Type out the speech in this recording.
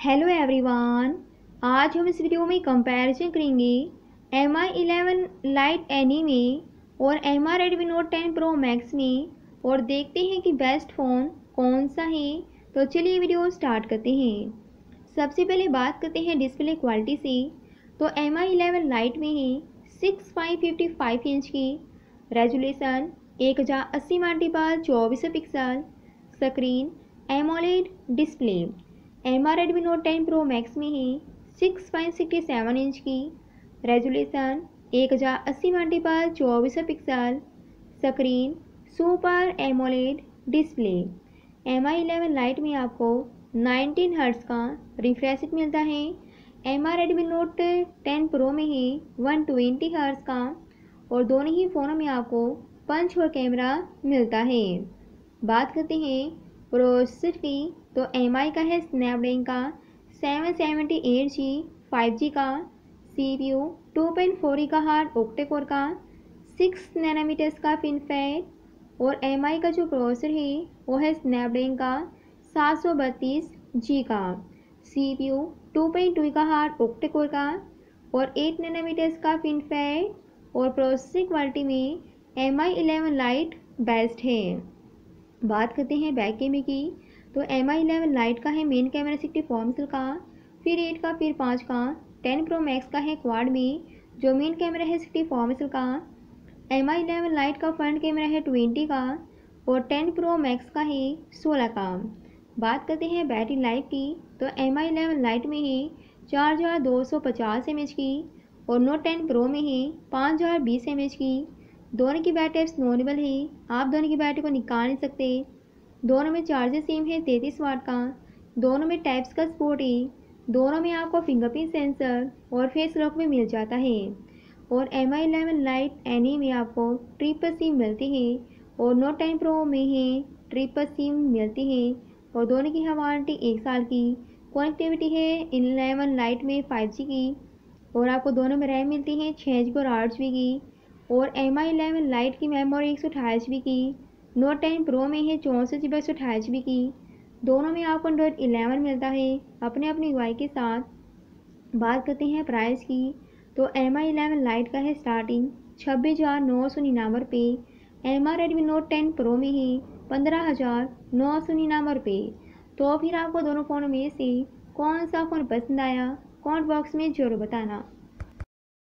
Hello everyone आज हम इस वीडियो में कंपैरिजन करेंगे M I eleven lite NE में और M I Redmi note ten pro max में और देखते हैं कि बेस्ट फ़ोन कौन सा है। तो चलिए वीडियो स्टार्ट करते हैं। सबसे पहले बात करते हैं डिस्प्ले क्वालिटी से। तो एम आई इलेवन लाइट में है six five fifty five inch की रेजुलेशन एक हज़ार अस्सी मल्टीपल चौबीस pixel screen AMOLED display M R Redmi note ten pro max में ही six point sixty seven inch की रेजुलेशन एक हज़ार अस्सी मल्टीपल चौबीस pixel screen super AMOLED display M I eleven lite में आपको 19 हर्ट्स का रिफ्रेश मिलता है। M R Redmi note ten pro में ही 120 हर्ट्स का और दोनों ही फ़ोनों में आपको पंच और कैमरा मिलता है। बात करते हैं प्रोसेसर की तो MI का है स्नैपड्रैगन का seven seventy eight G five G का C P U two point four का हार्ड ओक्टेकोर का सिक्स नैनोमीटर्स का फिनफेट और MI का जो प्रोसेसर है, वो है स्नैपड्रैगन का सात सौ बत्तीस जी का C P U two point two का हार्ड ओक्टेकोर का और एट नैनोमीटर्स का फिनफेट और प्रोसेसिंग क्वालिटी में M I eleven lite best है। बात करते हैं बैक कैमरे की। तो एम आई इलेवन लाइट का है मेन कैमरा सिक्सटी फोर मिसल का, फिर एट का, फिर पाँच का टेन प्रो मैक्स का है क्वाड में जो मेन कैमरा है सिक्सटी फोर मिसल का। एम आई इलेवन लाइट का फ्रंट कैमरा है ट्वेंटी का और टेन प्रो मैक्स का है सोलह का। बात करते हैं बैटरी लाइफ की तो एम आई इलेवन लाइट में है चार हज़ार दो सौ पचास एम एच की और नोट टेन प्रो में है पाँच हज़ार बीस एम एच की। दोनों की बैटरी स्नोनेबल है, आप दोनों की बैटरी को निकाल नहीं सकते। दोनों में चार्जर सेम है, तैंतीस वाट का। दोनों में टाइप्स का सपोर्ट है। दोनों में आपको फिंगरप्रिंट सेंसर और फेस लॉक भी मिल जाता है। और M I eleven lite NE में आपको ट्रिपल सिम मिलती है और नोट टेन प्रो में है ट्रिपल सिम मिलती है। और दोनों की है वारंटी एक साल की। कनेक्टिविटी है इलेवन लाइट में फाइव जी की। और आपको दोनों में रैम मिलती है छः जी और आठ जी की। और एम आई इलेवन लाइट की मेमोरी एक सौ अठाईस जी की। नोट टेन प्रो में है चौंसठ जी बी एक सौ अठाईस जी की। दोनों में आपको एंड्रॉइड इलेवन मिलता है, अपने अपनी वाई के साथ। बात करते हैं प्राइस की तो एम आई इलेवन लाइट का है स्टार्टिंग, छब्बीस हज़ार नौ सौ निन्यानवे रुपये M R Redmi note ten pro में है, पंद्रह हज़ार नौ सौ निन्यानवे रुपये तो फिर आपको दोनों फ़ोनों में से कौन सा फ़ोन पसंद आया कॉमेंट बॉक्स में ज़रूर बताना।